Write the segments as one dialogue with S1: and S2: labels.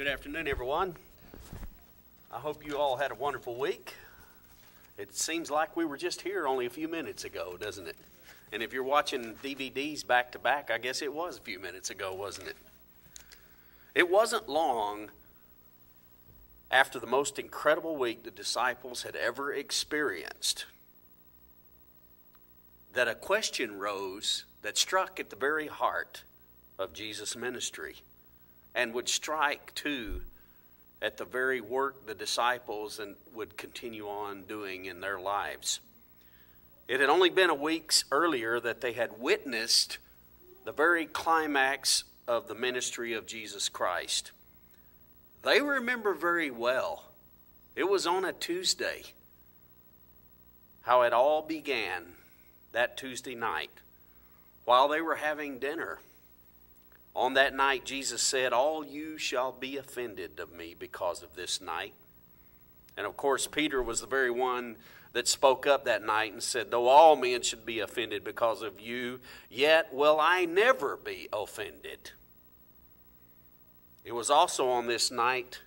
S1: Good afternoon, everyone. I hope you all had a wonderful week. It seems like we were just here only a few minutes ago, doesn't it? And if you're watching DVDs back to back, I guess it was a few minutes ago, wasn't it? It wasn't long after the most incredible week the disciples had ever experienced that a question rose that struck at the very heart of Jesus' ministry and would strike too at the very work the disciples and would continue on doing in their lives. It had only been a weeks earlier that they had witnessed the very climax of the ministry of Jesus Christ. They remember very well. It was on a Tuesday how it all began that Tuesday night while they were having dinner. On that night, Jesus said, All you shall be offended of me because of this night. And of course, Peter was the very one that spoke up that night and said, Though all men should be offended because of you, yet will I never be offended. It was also on this night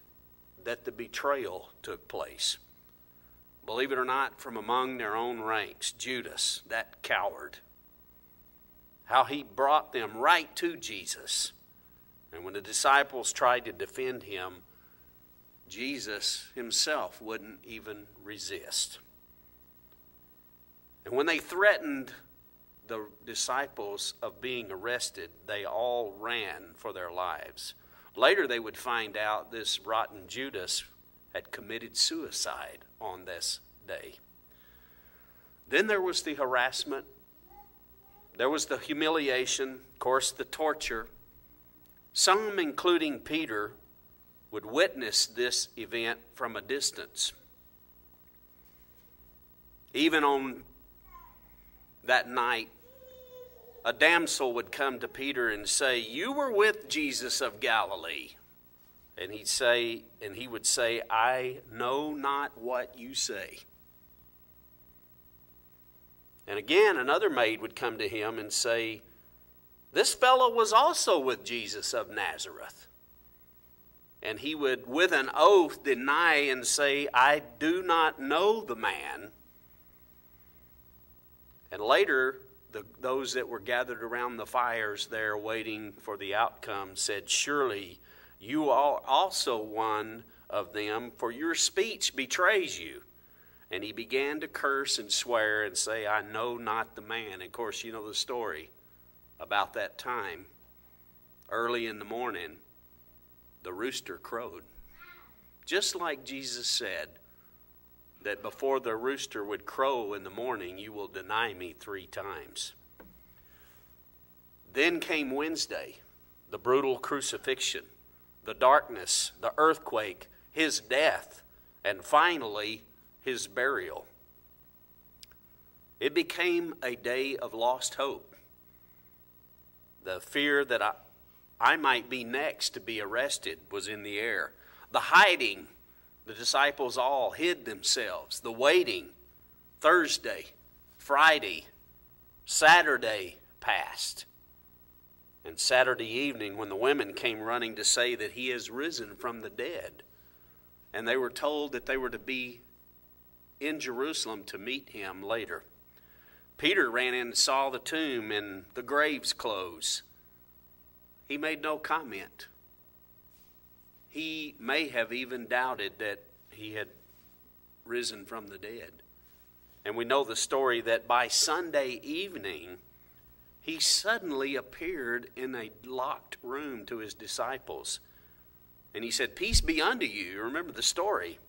S1: that the betrayal took place. Believe it or not, from among their own ranks, Judas, that coward, how he brought them right to Jesus. And when the disciples tried to defend him, Jesus himself wouldn't even resist. And when they threatened the disciples of being arrested, they all ran for their lives. Later, they would find out this rotten Judas had committed suicide on this day. Then there was the harassment there was the humiliation, of course, the torture. Some, including Peter, would witness this event from a distance. Even on that night, a damsel would come to Peter and say, You were with Jesus of Galilee. And he'd say, and he would say, I know not what you say. And again, another maid would come to him and say, This fellow was also with Jesus of Nazareth. And he would, with an oath, deny and say, I do not know the man. And later, the, those that were gathered around the fires there waiting for the outcome said, Surely you are also one of them, for your speech betrays you. And he began to curse and swear and say, I know not the man. And of course, you know the story about that time. Early in the morning, the rooster crowed. Just like Jesus said that before the rooster would crow in the morning, you will deny me three times. Then came Wednesday, the brutal crucifixion, the darkness, the earthquake, his death, and finally, his burial. It became a day of lost hope. The fear that I, I might be next to be arrested was in the air. The hiding, the disciples all hid themselves. The waiting, Thursday, Friday, Saturday passed. And Saturday evening, when the women came running to say that he has risen from the dead, and they were told that they were to be in Jerusalem to meet him later. Peter ran in and saw the tomb and the graves closed. He made no comment. He may have even doubted that he had risen from the dead. And we know the story that by Sunday evening, he suddenly appeared in a locked room to his disciples. And he said, Peace be unto you. Remember the story.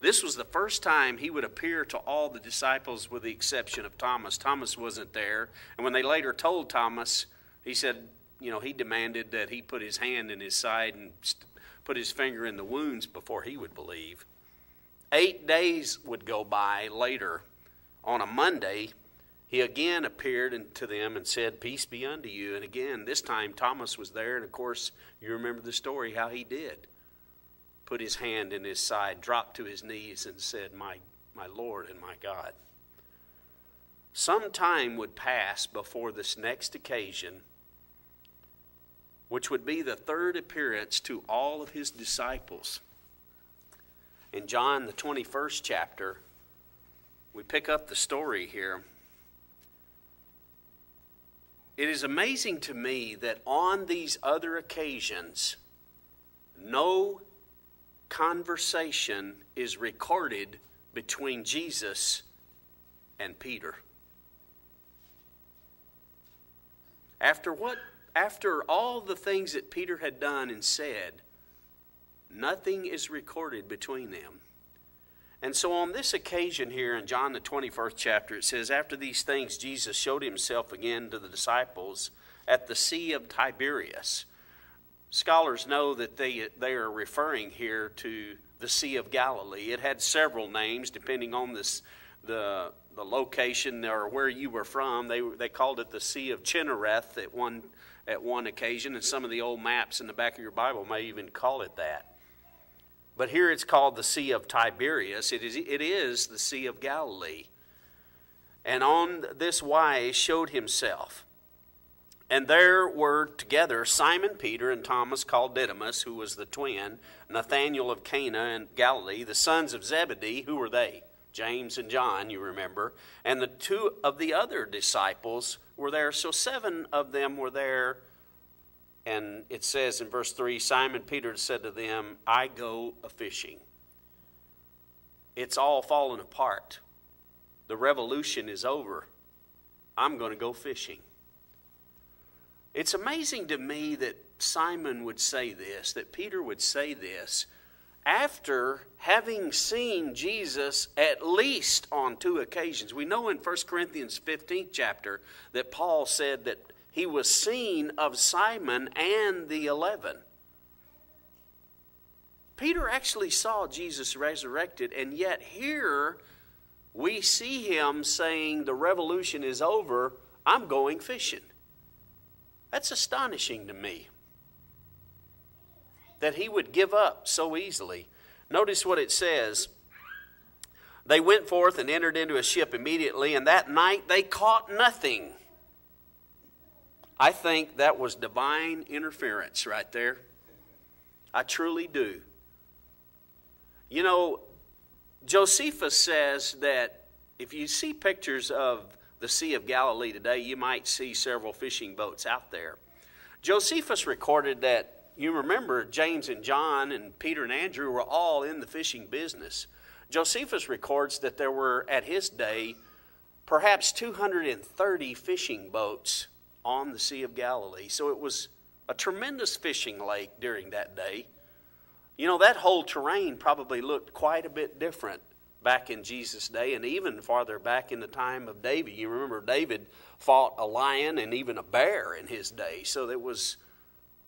S1: This was the first time he would appear to all the disciples with the exception of Thomas. Thomas wasn't there. And when they later told Thomas, he said, you know, he demanded that he put his hand in his side and put his finger in the wounds before he would believe. Eight days would go by later. On a Monday, he again appeared to them and said, Peace be unto you. And again, this time Thomas was there. And of course, you remember the story how he did put his hand in his side, dropped to his knees, and said, My, my Lord and my God. Some time would pass before this next occasion which would be the third appearance to all of his disciples. In John, the 21st chapter, we pick up the story here. It is amazing to me that on these other occasions, no conversation is recorded between Jesus and Peter. After what after all the things that Peter had done and said, nothing is recorded between them. And so on this occasion here in John the 21st chapter, it says, After these things, Jesus showed himself again to the disciples at the Sea of Tiberias. Scholars know that they, they are referring here to the Sea of Galilee. It had several names depending on this, the, the location or where you were from. They, they called it the Sea of Chinnereth at one, at one occasion, and some of the old maps in the back of your Bible may even call it that. But here it's called the Sea of Tiberias. It is, it is the Sea of Galilee. And on this wise showed himself. And there were together Simon Peter and Thomas called Didymus, who was the twin, Nathanael of Cana in Galilee, the sons of Zebedee, who were they? James and John, you remember. And the two of the other disciples were there. So seven of them were there and it says in verse 3 Simon Peter said to them, I go a fishing. It's all fallen apart. The revolution is over. I'm going to go fishing. It's amazing to me that Simon would say this, that Peter would say this, after having seen Jesus at least on two occasions. We know in 1 Corinthians 15th chapter that Paul said that he was seen of Simon and the eleven. Peter actually saw Jesus resurrected, and yet here we see him saying, The revolution is over, I'm going fishing. That's astonishing to me that he would give up so easily. Notice what it says. They went forth and entered into a ship immediately, and that night they caught nothing. I think that was divine interference right there. I truly do. You know, Josephus says that if you see pictures of the Sea of Galilee today, you might see several fishing boats out there. Josephus recorded that, you remember, James and John and Peter and Andrew were all in the fishing business. Josephus records that there were, at his day, perhaps 230 fishing boats on the Sea of Galilee. So it was a tremendous fishing lake during that day. You know, that whole terrain probably looked quite a bit different back in Jesus' day and even farther back in the time of David. You remember David fought a lion and even a bear in his day. So it was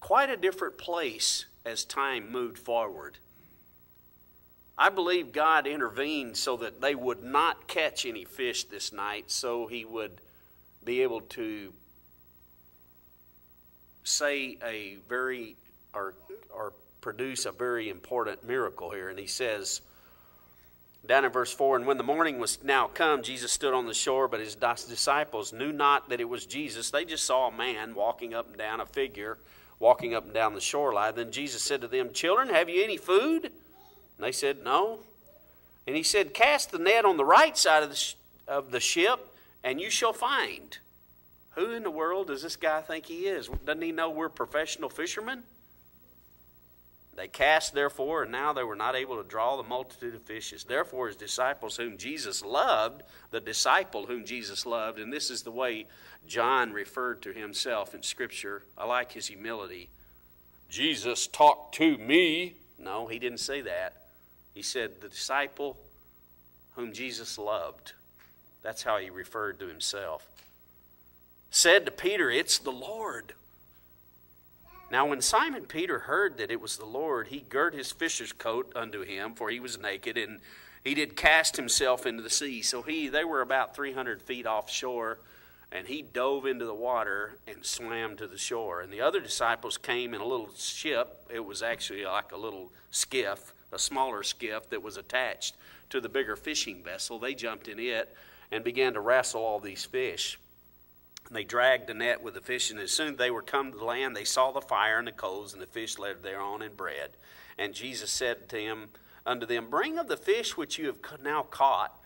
S1: quite a different place as time moved forward. I believe God intervened so that they would not catch any fish this night, so he would be able to say a very, or, or produce a very important miracle here. And he says, down in verse 4 And when the morning was now come, Jesus stood on the shore, but his disciples knew not that it was Jesus. They just saw a man walking up and down, a figure walking up and down the shoreline. Then Jesus said to them, Children, have you any food? And they said, No. And he said, Cast the net on the right side of the, sh- of the ship, and you shall find. Who in the world does this guy think he is? Doesn't he know we're professional fishermen? They cast, therefore, and now they were not able to draw the multitude of fishes. Therefore, his disciples, whom Jesus loved, the disciple whom Jesus loved, and this is the way John referred to himself in Scripture. I like his humility. Jesus talked to me. No, he didn't say that. He said, the disciple whom Jesus loved. That's how he referred to himself said to Peter, It's the Lord. Now, when Simon Peter heard that it was the Lord, he girt his fisher's coat unto him, for he was naked, and he did cast himself into the sea. So he, they were about 300 feet offshore, and he dove into the water and swam to the shore. And the other disciples came in a little ship. It was actually like a little skiff, a smaller skiff that was attached to the bigger fishing vessel. They jumped in it and began to wrestle all these fish. And they dragged the net with the fish, and as soon as they were come to the land, they saw the fire and the coals, and the fish laid thereon and bread. And Jesus said to him, unto them, Bring of the fish which you have now caught.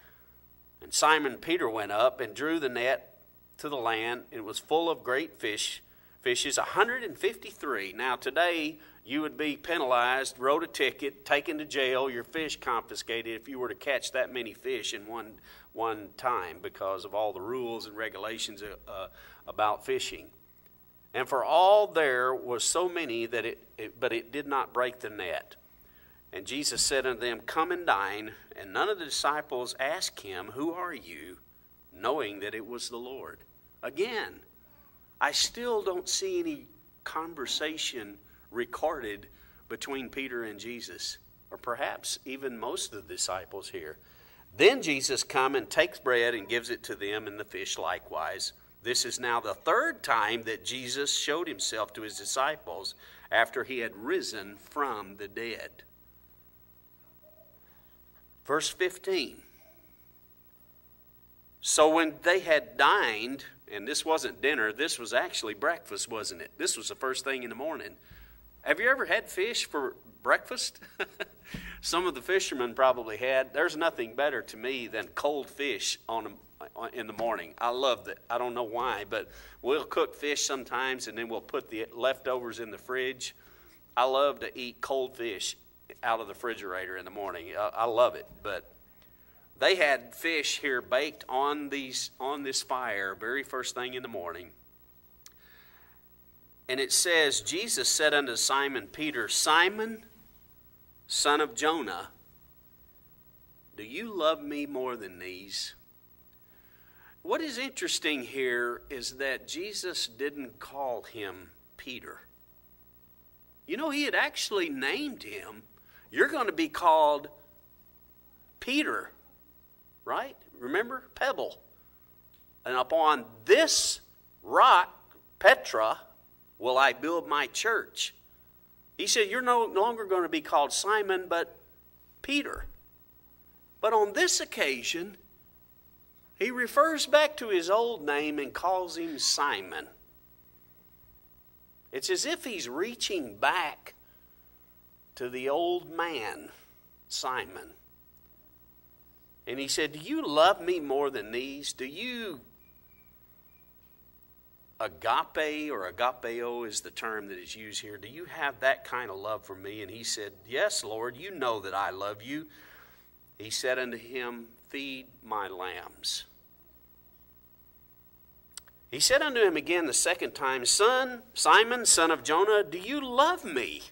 S1: And Simon Peter went up and drew the net to the land. It was full of great fish, fishes, a 153. Now today you would be penalized, wrote a ticket, taken to jail, your fish confiscated if you were to catch that many fish in one one time because of all the rules and regulations uh, uh about fishing. And for all there was so many that it, it, but it did not break the net. And Jesus said unto them, Come and dine. And none of the disciples asked him, Who are you? knowing that it was the Lord. Again, I still don't see any conversation recorded between Peter and Jesus, or perhaps even most of the disciples here. Then Jesus come and takes bread and gives it to them, and the fish likewise. This is now the third time that Jesus showed himself to his disciples after he had risen from the dead. Verse 15. So when they had dined, and this wasn't dinner, this was actually breakfast, wasn't it? This was the first thing in the morning. Have you ever had fish for breakfast? Some of the fishermen probably had. There's nothing better to me than cold fish on a, uh, in the morning. I love that. I don't know why, but we'll cook fish sometimes and then we'll put the leftovers in the fridge. I love to eat cold fish out of the refrigerator in the morning. I, I love it, but they had fish here baked on these on this fire very first thing in the morning. And it says, Jesus said unto Simon Peter, Simon, son of Jonah, do you love me more than these? What is interesting here is that Jesus didn't call him Peter. You know, he had actually named him you're going to be called Peter, right? Remember? Pebble. And upon this rock, Petra, will I build my church. He said, You're no longer going to be called Simon, but Peter. But on this occasion, he refers back to his old name and calls him Simon. It's as if he's reaching back to the old man, Simon. And he said, Do you love me more than these? Do you agape or agapeo is the term that is used here. Do you have that kind of love for me? And he said, Yes, Lord, you know that I love you. He said unto him, Feed my lambs. He said unto him again the second time, Son, Simon, son of Jonah, do you love me?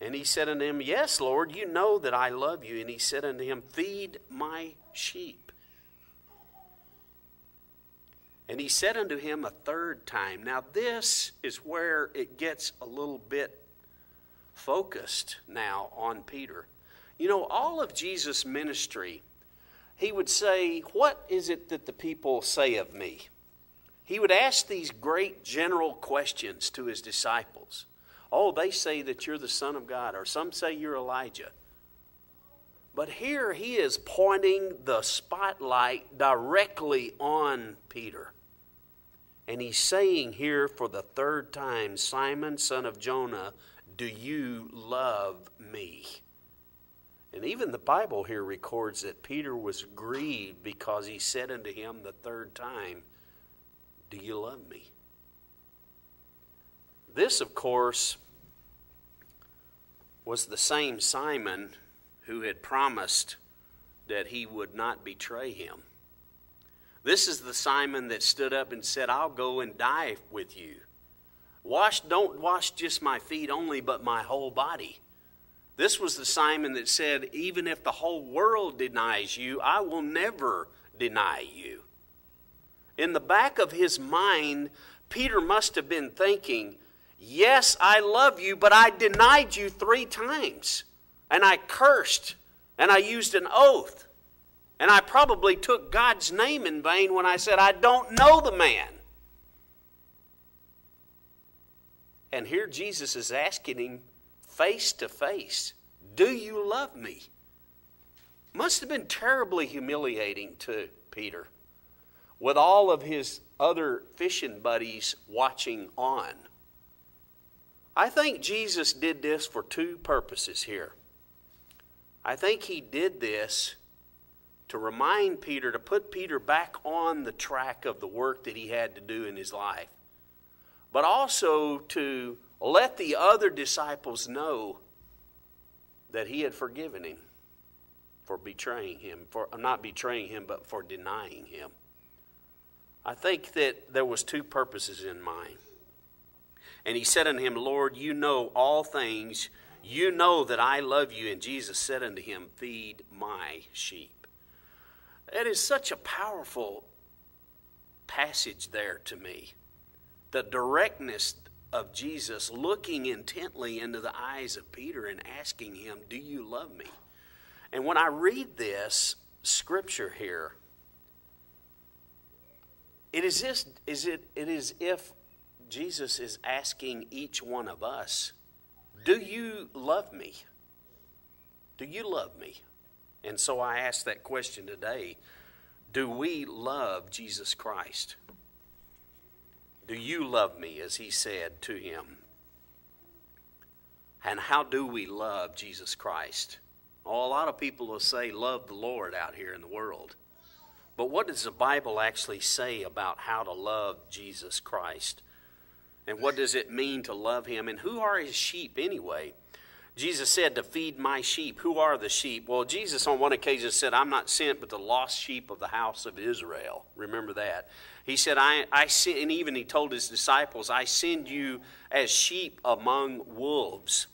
S1: And he said unto him, Yes, Lord, you know that I love you. And he said unto him, Feed my sheep. And he said unto him a third time. Now, this is where it gets a little bit focused now on Peter. You know, all of Jesus' ministry, he would say, What is it that the people say of me? He would ask these great general questions to his disciples. Oh, they say that you're the Son of God, or some say you're Elijah. But here he is pointing the spotlight directly on Peter. And he's saying here for the third time, Simon, son of Jonah, do you love me? And even the Bible here records that Peter was grieved because he said unto him the third time, Do you love me? This, of course, was the same Simon who had promised that he would not betray him. This is the Simon that stood up and said, I'll go and die with you. Wash, don't wash just my feet only, but my whole body. This was the Simon that said, Even if the whole world denies you, I will never deny you. In the back of his mind, Peter must have been thinking, Yes, I love you, but I denied you three times. And I cursed. And I used an oath. And I probably took God's name in vain when I said, I don't know the man. And here Jesus is asking him face to face, Do you love me? Must have been terribly humiliating to Peter. with all of his other fishing buddies watching on. I think Jesus did this for two purposes here. I think he did this to remind Peter, to put Peter back on the track of the work that he had to do in his life, but also to let the other disciples know that he had forgiven him for betraying him, for uh, not betraying him, but for denying him. I think that there was two purposes in mind. And he said unto him, Lord, you know all things. You know that I love you. And Jesus said unto him, Feed my sheep. It is such a powerful passage there to me. The directness of Jesus looking intently into the eyes of Peter and asking him, Do you love me? And when I read this scripture here, it is, this, is it, it is if Jesus is asking each one of us, Do you love me? Do you love me? And so I ask that question today Do we love Jesus Christ? Do you love me, as he said to him? And how do we love Jesus Christ? Oh, a lot of people will say, Love the Lord out here in the world. But what does the Bible actually say about how to love Jesus Christ? And what does it mean to love him? And who are his sheep anyway? Jesus said to feed my sheep. Who are the sheep? Well, Jesus on one occasion said, I'm not sent but the lost sheep of the house of Israel. Remember that. He said, I, I send, and even he told his disciples, I send you as sheep among wolves.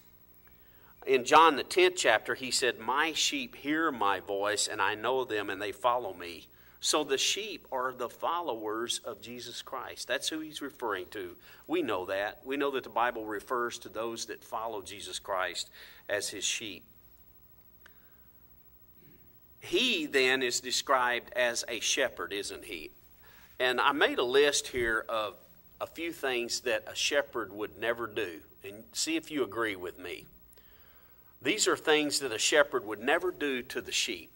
S1: In John the 10th chapter, he said, My sheep hear my voice, and I know them, and they follow me. So the sheep are the followers of Jesus Christ. That's who he's referring to. We know that. We know that the Bible refers to those that follow Jesus Christ as his sheep. He then is described as a shepherd, isn't he? And I made a list here of a few things that a shepherd would never do. And see if you agree with me. These are things that a shepherd would never do to the sheep.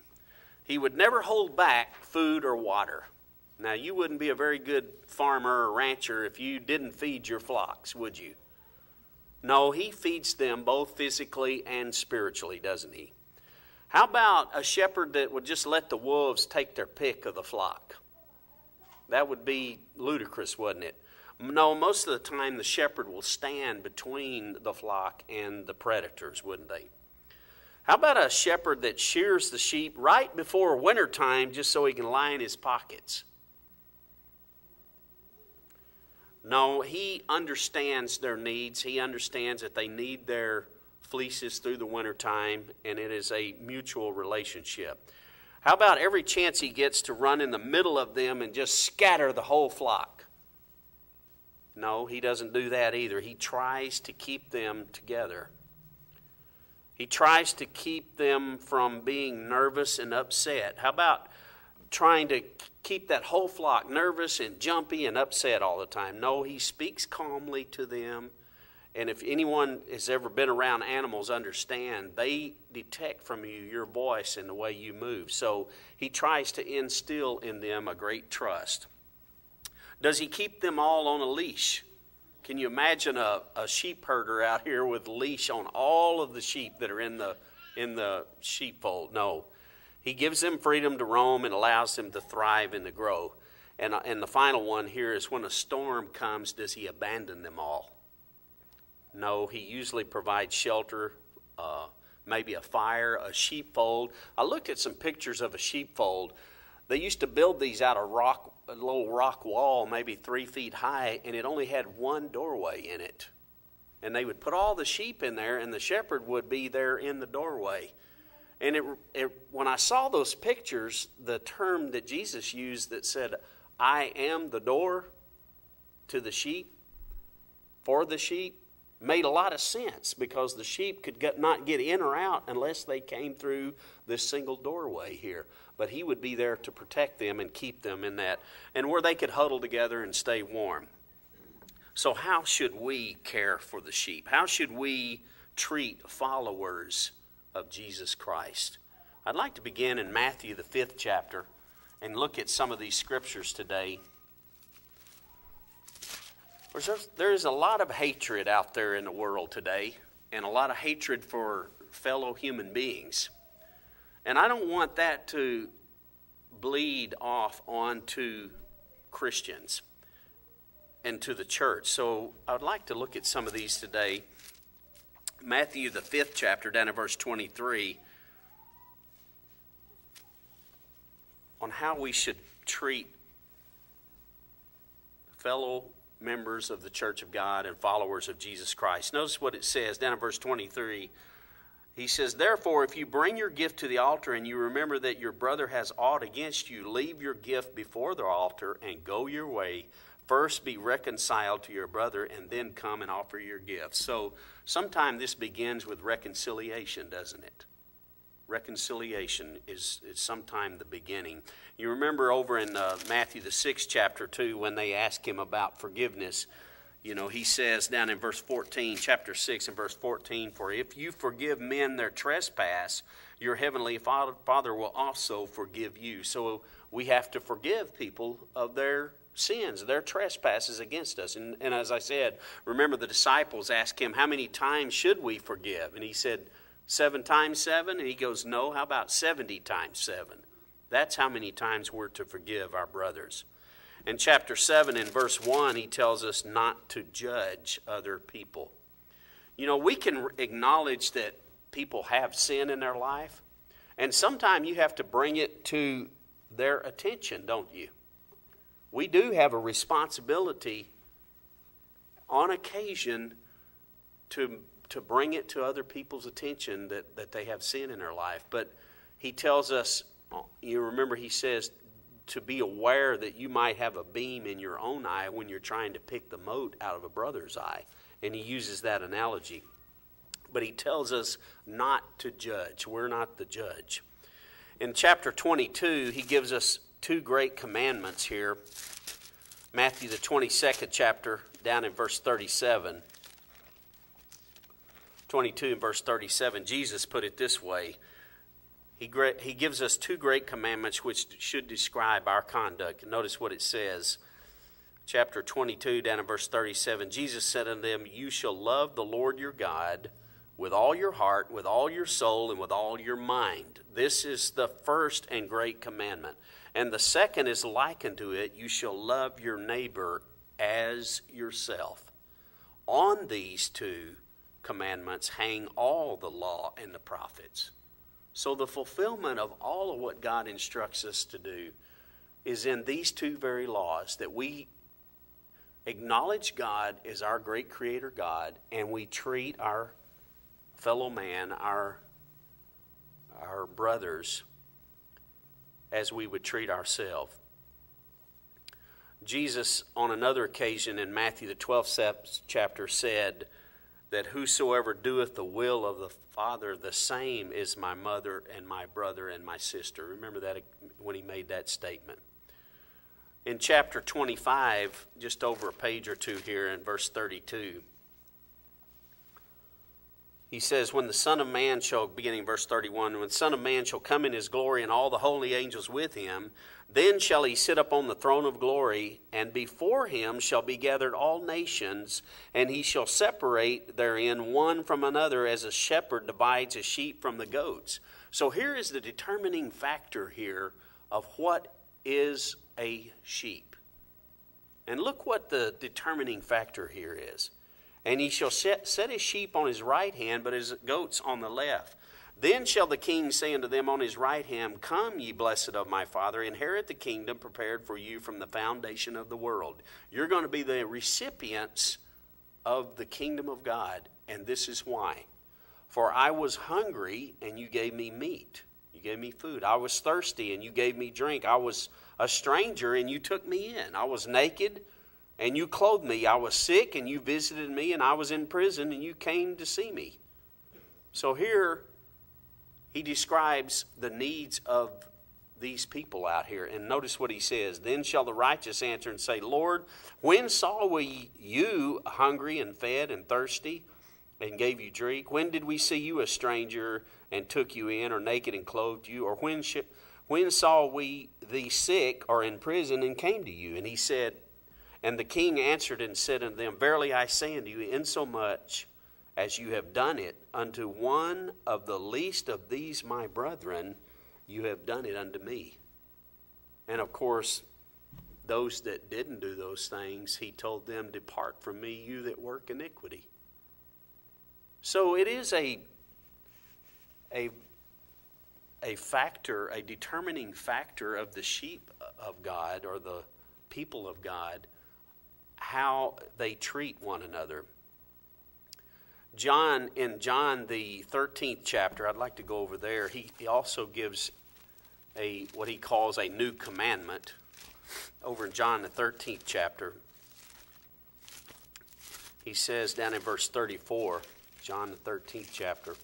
S1: He would never hold back food or water. Now, you wouldn't be a very good farmer or rancher if you didn't feed your flocks, would you? No, he feeds them both physically and spiritually, doesn't he? How about a shepherd that would just let the wolves take their pick of the flock? That would be ludicrous, wouldn't it? No, most of the time the shepherd will stand between the flock and the predators, wouldn't they? How about a shepherd that shears the sheep right before wintertime just so he can line his pockets? No, he understands their needs. He understands that they need their fleeces through the wintertime, and it is a mutual relationship. How about every chance he gets to run in the middle of them and just scatter the whole flock? No, he doesn't do that either. He tries to keep them together. He tries to keep them from being nervous and upset. How about trying to keep that whole flock nervous and jumpy and upset all the time? No, he speaks calmly to them. And if anyone has ever been around animals, understand they detect from you your voice and the way you move. So he tries to instill in them a great trust. Does he keep them all on a leash? Can you imagine a, a sheep herder out here with leash on all of the sheep that are in the in the sheepfold? No. He gives them freedom to roam and allows them to thrive and to grow. And, and the final one here is when a storm comes, does he abandon them all? No, he usually provides shelter, uh, maybe a fire, a sheepfold. I looked at some pictures of a sheepfold. They used to build these out of rock a little rock wall, maybe three feet high, and it only had one doorway in it. And they would put all the sheep in there, and the shepherd would be there in the doorway. And it, it, when I saw those pictures, the term that Jesus used that said, I am the door to the sheep, for the sheep, made a lot of sense because the sheep could get, not get in or out unless they came through this single doorway here but he would be there to protect them and keep them in that, and where they could huddle together and stay warm. So, how should we care for the sheep? How should we treat followers of Jesus Christ? I'd like to begin in Matthew, the fifth chapter, and look at some of these scriptures today. There's, a lot of hatred out there in the world today, and a lot of hatred for fellow human beings. And I don't want that to bleed off onto Christians and to the church. So I'd like to look at some of these today. Matthew, the fifth chapter, down in verse 23, on how we should treat fellow members of the church of God and followers of Jesus Christ. Notice what it says down in verse 23. He says, Therefore, if you bring your gift to the altar and you remember that your brother has aught against you, leave your gift before the altar and go your way. First be reconciled to your brother and then come and offer your gift. So, sometime this begins with reconciliation, doesn't it? Reconciliation is, is sometime the beginning. You remember over in uh, Matthew, the sixth chapter, too, when they ask him about forgiveness you know, he says down in verse 14, chapter 6 and verse 14, For if you forgive men their trespass, your heavenly Father will also forgive you. So we have to forgive people of their sins, their trespasses against us. And, and as I said, remember the disciples asked him, How many times should we forgive? And he said, Seven times seven? And he goes, No, how about 70 times seven? That's how many times we're to forgive our brothers. In chapter 7, in verse 1, he tells us not to judge other people. You know, we can acknowledge that people have sin in their life, and sometimes you have to bring it to their attention, don't you? We do have a responsibility on occasion to, to bring it to other people's attention that, that they have sin in their life. But he tells us, you remember, he says, to be aware that you might have a beam in your own eye when you're trying to pick the mote out of a brother's eye. And he uses that analogy. But he tells us not to judge. We're not the judge. In chapter 22, he gives us two great commandments here. Matthew, the 22nd chapter, down in verse 37. 22 and verse 37, Jesus put it this way he, he gives us two great commandments which should describe our conduct. Notice what it says. Chapter 22, down in verse 37 Jesus said unto them, You shall love the Lord your God with all your heart, with all your soul, and with all your mind. This is the first and great commandment. And the second is like unto it you shall love your neighbor as yourself. On these two commandments hang all the law and the prophets. So, the fulfillment of all of what God instructs us to do is in these two very laws that we acknowledge God as our great creator God and we treat our fellow man, our, our brothers, as we would treat ourselves. Jesus, on another occasion in Matthew, the 12th chapter, said, that whosoever doeth the will of the Father, the same is my mother and my brother and my sister. Remember that when he made that statement. In chapter 25, just over a page or two here in verse 32, he says, When the Son of Man shall, beginning verse 31, when the Son of Man shall come in his glory and all the holy angels with him, then shall he sit upon the throne of glory, and before him shall be gathered all nations, and he shall separate therein one from another as a shepherd divides his sheep from the goats. So here is the determining factor here of what is a sheep. And look what the determining factor here is. And he shall set, set his sheep on his right hand, but his goats on the left. Then shall the king say unto them on his right hand, Come, ye blessed of my father, inherit the kingdom prepared for you from the foundation of the world. You're going to be the recipients of the kingdom of God, and this is why. For I was hungry, and you gave me meat. You gave me food. I was thirsty, and you gave me drink. I was a stranger, and you took me in. I was naked, and you clothed me. I was sick, and you visited me, and I was in prison, and you came to see me. So here, he describes the needs of these people out here. And notice what he says Then shall the righteous answer and say, Lord, when saw we you hungry and fed and thirsty and gave you drink? When did we see you a stranger and took you in, or naked and clothed you? Or when, sh- When saw we thee sick or in prison and came to you? And he said, And the king answered and said unto them, Verily I say unto you, insomuch as you have done it unto one of the least of these my brethren, you have done it unto me. And of course, those that didn't do those things, he told them, Depart from me, you that work iniquity. So it is a, a, a factor, a determining factor of the sheep of God or the people of God, how they treat one another. John, in John the 13th chapter, I'd like to go over there, he, he also gives a what he calls a new commandment over in John the 13th chapter. He says down in verse 34, John the 13th chapter.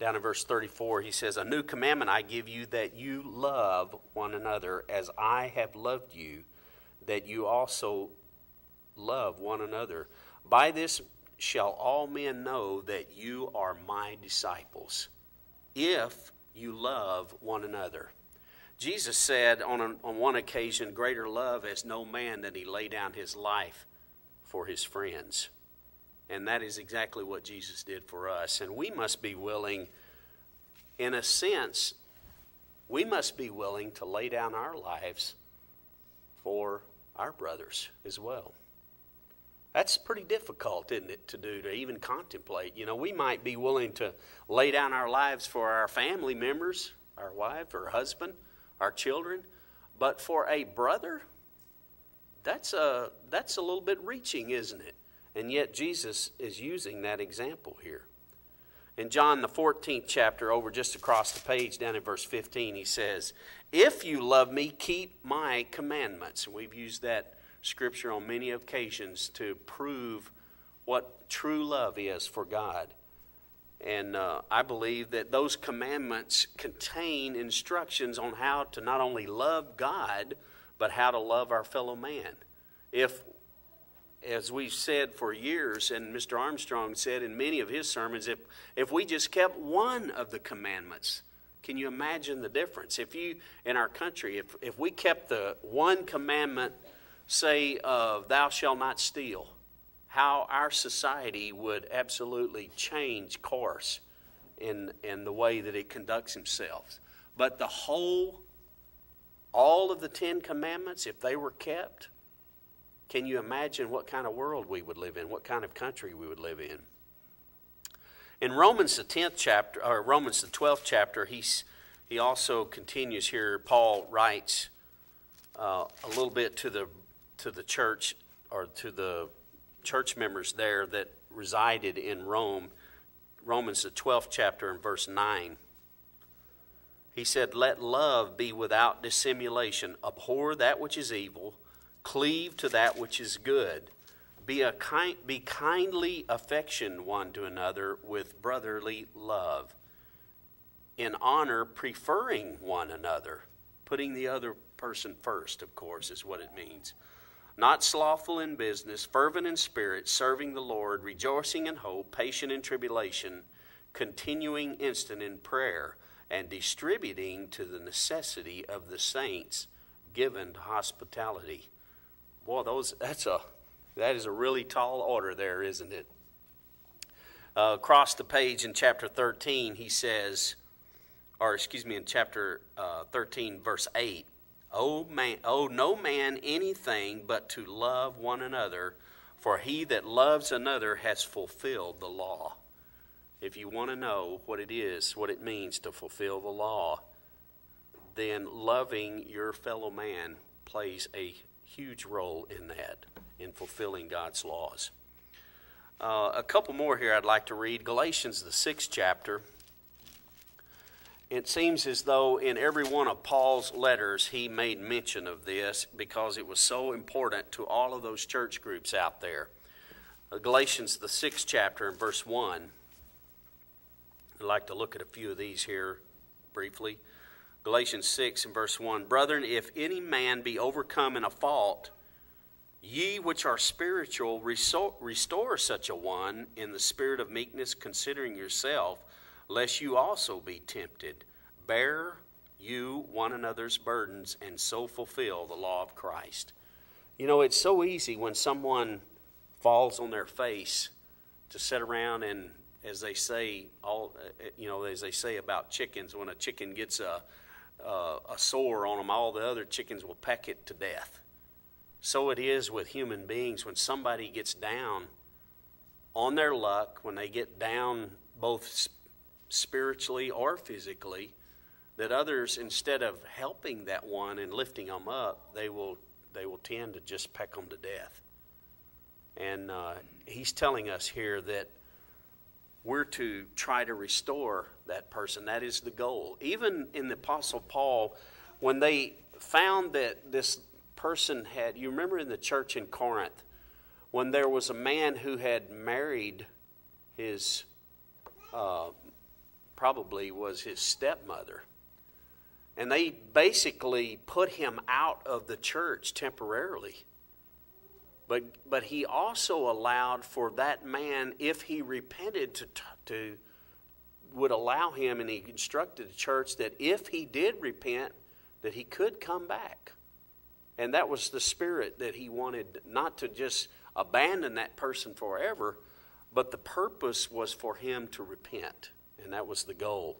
S1: Down in verse 34, he says, A new commandment I give you that you love one another as I have loved you, that you also love one another. By this shall all men know that you are my disciples, if you love one another. Jesus said on, a, on one occasion, Greater love has no man than he lay down his life for his friends. And that is exactly what Jesus did for us. And we must be willing, in a sense, we must be willing to lay down our lives for our brothers as well. That's pretty difficult, isn't it, to do, to even contemplate. You know, we might be willing to lay down our lives for our family members, our wife or husband, our children, but for a brother, that's a, that's a little bit reaching, isn't it? And yet Jesus is using that example here. In John, the 14th chapter, over just across the page, down in verse 15, he says, If you love me, keep my commandments. And we've used that Scripture on many occasions to prove what true love is for God. And uh, I believe that those commandments contain instructions on how to not only love God, but how to love our fellow man. If, as we've said for years, and Mr. Armstrong said in many of his sermons, if, if we just kept one of the commandments, can you imagine the difference? If you, in our country, if, if we kept the one commandment say of thou shalt not steal, how our society would absolutely change course in, in the way that it conducts itself. But the whole, all of the Ten Commandments, if they were kept, can you imagine what kind of world we would live in, what kind of country we would live in? In Romans the 10th chapter, or Romans the 12th chapter, he's, he also continues here. Paul writes uh, a little bit to the to the church or to the church members there that resided in Rome, Romans the 12th chapter and verse 9. He said, Let love be without dissimulation. Abhor that which is evil, cleave to that which is good. Be, a kind, be kindly affection one to another with brotherly love. In honor, preferring one another. Putting the other person first, of course, is what it means not slothful in business, fervent in spirit, serving the Lord, rejoicing in hope, patient in tribulation, continuing instant in prayer, and distributing to the necessity of the saints, given to hospitality. Boy, those that's a that is a really tall order there, isn't it? Uh, across the page in chapter 13, he says, or excuse me, in chapter uh, 13, verse 8, Owe, man, owe no man anything but to love one another, for he that loves another has fulfilled the law. If you want to know what it is, what it means to fulfill the law, then loving your fellow man plays a huge role in that, in fulfilling God's laws. Uh, a couple more here I'd like to read. Galatians, the sixth chapter. It seems as though in every one of Paul's letters he made mention of this because it was so important to all of those church groups out there. Uh, Galatians, the sixth chapter, and verse 1. I'd like to look at a few of these here briefly. Galatians 6 and verse 1 Brethren, if any man be overcome in a fault, ye which are spiritual, restore, restore such a one in the spirit of meekness, considering yourself lest you also be tempted. Bear you one another's burdens and so fulfill the law of Christ. You know, it's so easy when someone falls on their face to sit around and, as they say, all you know, as they say about chickens, when a chicken gets a uh, a sore on them, all the other chickens will peck it to death. So it is with human beings when somebody gets down on their luck, when they get down both spiritually or physically, that others, instead of helping that one and lifting them up, they will, they will tend to just peck them to death. And uh, he's telling us here that we're to try to restore that person. That is the goal. Even in the Apostle Paul, when they found that this person had, you remember in the church in Corinth, when there was a man who had married his, uh, probably was his stepmother. And they basically put him out of the church temporarily. But, but he also allowed for that man, if he repented, to, to would allow him, and he instructed the church that if he did repent, that he could come back. And that was the spirit that he wanted not to just abandon that person forever, but the purpose was for him to repent. And that was the goal,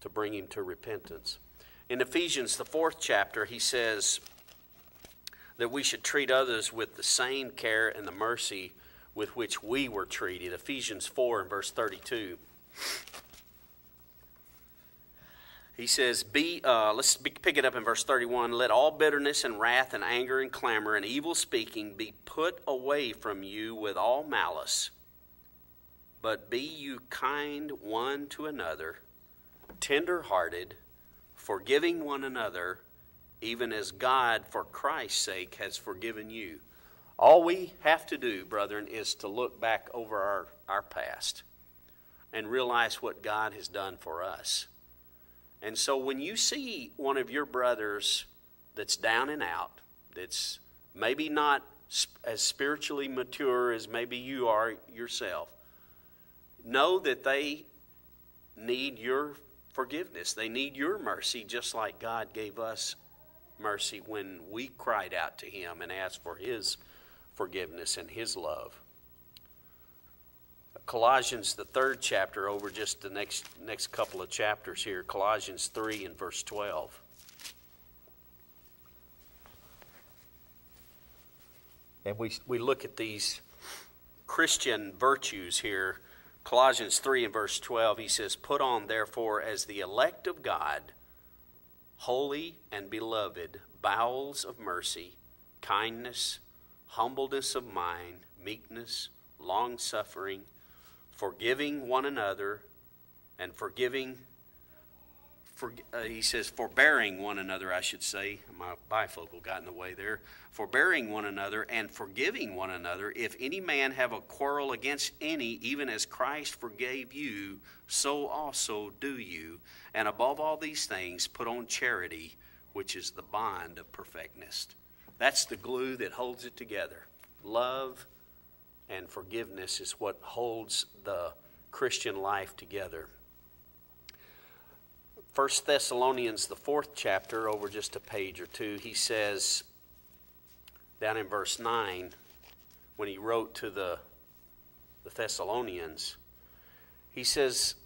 S1: to bring him to repentance. In Ephesians, the fourth chapter, he says, that we should treat others with the same care and the mercy with which we were treated. Ephesians 4 and verse 32. He says, "Be uh, let's be, pick it up in verse 31. Let all bitterness and wrath and anger and clamor and evil speaking be put away from you with all malice. But be you kind one to another, tender hearted, forgiving one another, even as God, for Christ's sake, has forgiven you. All we have to do, brethren, is to look back over our, our past and realize what God has done for us. And so when you see one of your brothers that's down and out, that's maybe not as spiritually mature as maybe you are yourself, know that they need your forgiveness. They need your mercy, just like God gave us mercy when we cried out to Him and asked for His forgiveness and His love. Colossians, the third chapter, over just the next, next couple of chapters here, Colossians 3 and verse 12. And we, we look at these Christian virtues here. Colossians 3 and verse 12, he says, Put on, therefore, as the elect of God, holy and beloved, bowels of mercy, kindness, humbleness of mind, meekness, long suffering, forgiving one another, and forgiving, for, uh, he says, forbearing one another, I should say. My bifocal got in the way there. Forbearing one another and forgiving one another. If any man have a quarrel against any, even as Christ forgave you, so also do you. And above all these things, put on charity, which is the bond of perfectness. That's the glue that holds it together. Love and forgiveness is what holds the Christian life together. 1 Thessalonians, the fourth chapter, over just a page or two, he says, down in verse 9, when he wrote to the, the Thessalonians, he says,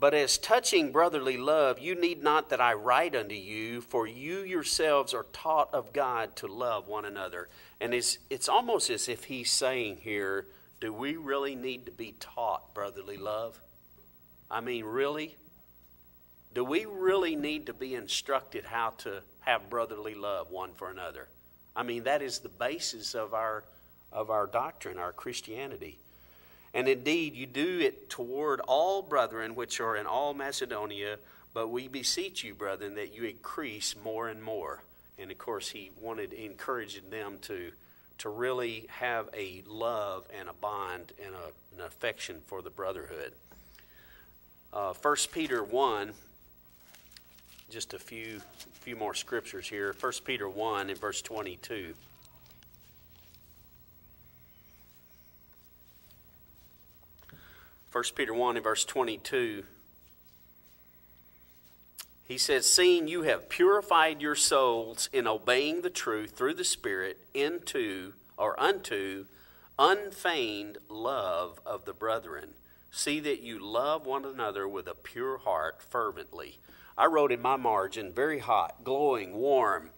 S1: but as touching brotherly love, you need not that I write unto you, for you yourselves are taught of God to love one another. And it's, it's almost as if he's saying here, do we really need to be taught brotherly love? I mean, really? Do we really need to be instructed how to have brotherly love one for another? I mean, that is the basis of our, of our doctrine, our Christianity. And indeed, you do it toward all brethren which are in all Macedonia, but we beseech you, brethren, that you increase more and more. And of course, he wanted encouraging them to, to really have a love and a bond and a, an affection for the brotherhood. Uh, 1 Peter 1, just a few, few more scriptures here. 1 Peter 1 in verse 22. 1 Peter 1 and verse 22. He says, Seeing you have purified your souls in obeying the truth through the Spirit into or unto unfeigned love of the brethren. See that you love one another with a pure heart fervently. I wrote in my margin, very hot, glowing, warm,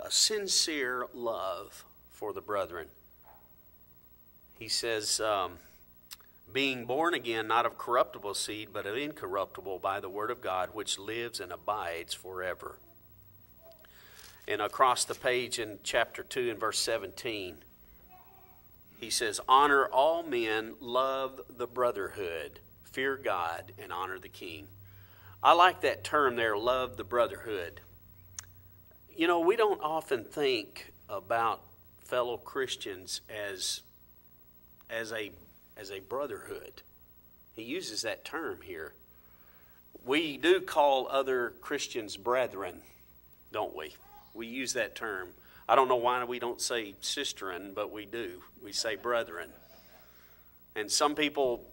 S1: a sincere love for the brethren. He says, um, being born again, not of corruptible seed, but of incorruptible by the word of God, which lives and abides forever. And across the page in chapter 2 and verse 17, he says, Honor all men, love the brotherhood, fear God, and honor the king. I like that term there, love the brotherhood. You know, we don't often think about fellow Christians as, as a as a brotherhood. He uses that term here. We do call other Christians brethren, don't we? We use that term. I don't know why we don't say sisterin, but we do. We say brethren. And some people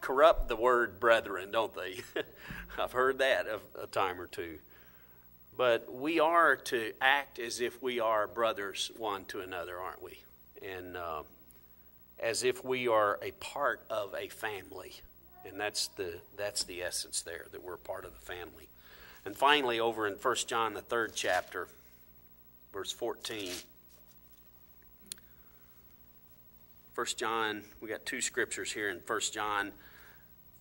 S1: corrupt the word brethren, don't they? I've heard that a, a, time or two. But we are to act as if we are brothers one to another, aren't we? And uh, as if we are a part of a family. And that's the, that's the essence there, that we're part of the family. And finally, over in 1 John, the third chapter, verse 14. 1 John, we got two scriptures here in 1 John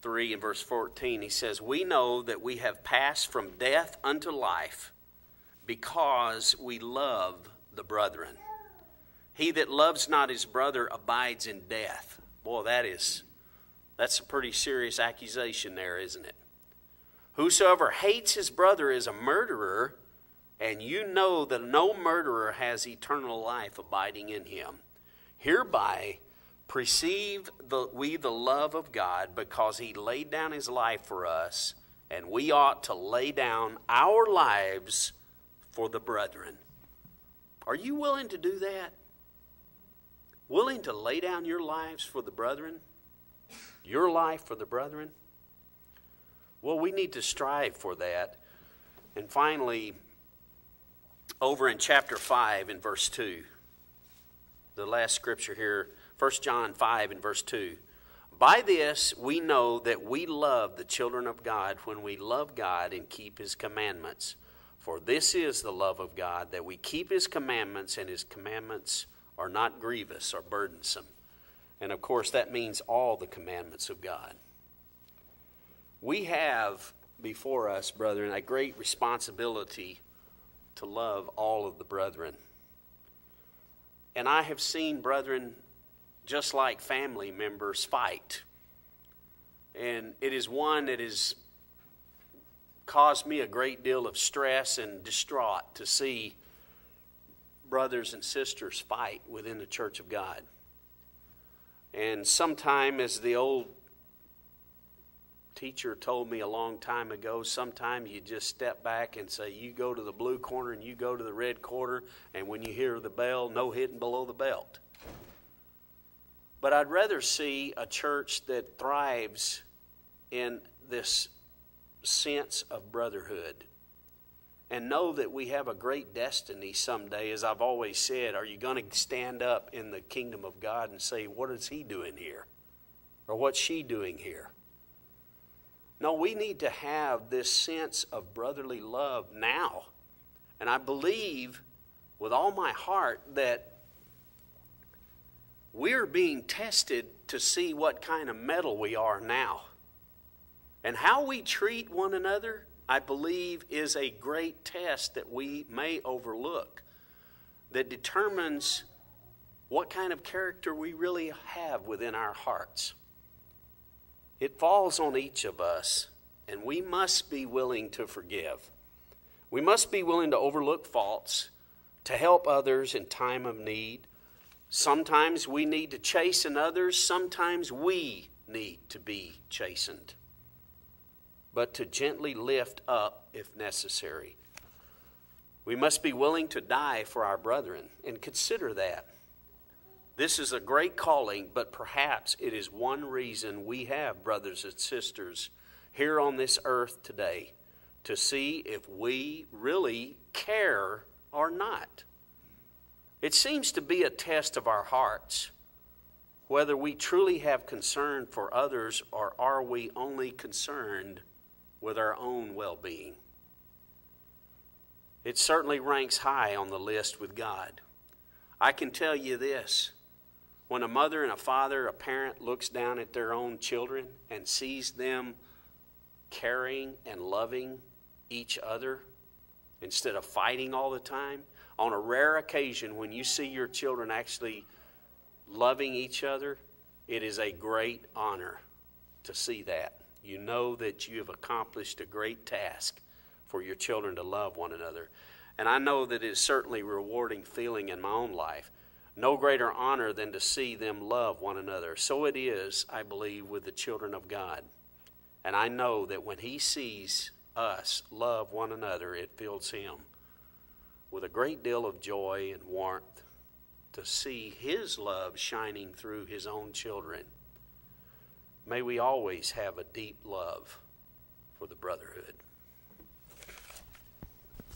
S1: 3 and verse 14. He says, We know that we have passed from death unto life because we love the brethren. He that loves not his brother abides in death. Boy, that is that's a pretty serious accusation there, isn't it? Whosoever hates his brother is a murderer, and you know that no murderer has eternal life abiding in him. Hereby perceive the, we the love of God because he laid down his life for us, and we ought to lay down our lives for the brethren. Are you willing to do that? willing to lay down your lives for the brethren? Your life for the brethren? Well, we need to strive for that. And finally, over in chapter 5 in verse 2, the last scripture here, 1 John 5 in verse 2. By this we know that we love the children of God when we love God and keep his commandments. For this is the love of God, that we keep his commandments, and his commandments are not grievous or burdensome. And of course, that means all the commandments of God. We have before us, brethren, a great responsibility to love all of the brethren. And I have seen brethren, just like family members, fight. And it is one that has caused me a great deal of stress and distraught to see brothers and sisters fight within the church of God. And sometime, as the old teacher told me a long time ago, sometime you just step back and say, You go to the blue corner and you go to the red corner, and when you hear the bell, no hitting below the belt. But I'd rather see a church that thrives in this sense of brotherhood and know that we have a great destiny someday. As I've always said, are you going to stand up in the kingdom of God and say, What is he doing here? Or what's she doing here? No, we need to have this sense of brotherly love now. And I believe with all my heart that we're being tested to see what kind of mettle we are now. And how we treat one another I believe, is a great test that we may overlook that determines what kind of character we really have within our hearts. It falls on each of us, and we must be willing to forgive. We must be willing to overlook faults, to help others in time of need. Sometimes we need to chasten others, sometimes we need to be chastened but to gently lift up if necessary. We must be willing to die for our brethren and consider that. This is a great calling, but perhaps it is one reason we have brothers and sisters here on this earth today to see if we really care or not. It seems to be a test of our hearts whether we truly have concern for others or are we only concerned with our own well being. It certainly ranks high on the list with God. I can tell you this when a mother and a father, a parent, looks down at their own children and sees them caring and loving each other instead of fighting all the time, on a rare occasion when you see your children actually loving each other, it is a great honor to see that. You know that you have accomplished a great task for your children to love one another. And I know that it is certainly a rewarding feeling in my own life. No greater honor than to see them love one another. So it is, I believe, with the children of God. And I know that when He sees us love one another, it fills Him with a great deal of joy and warmth to see His love shining through His own children. May we always have a deep love for the brotherhood.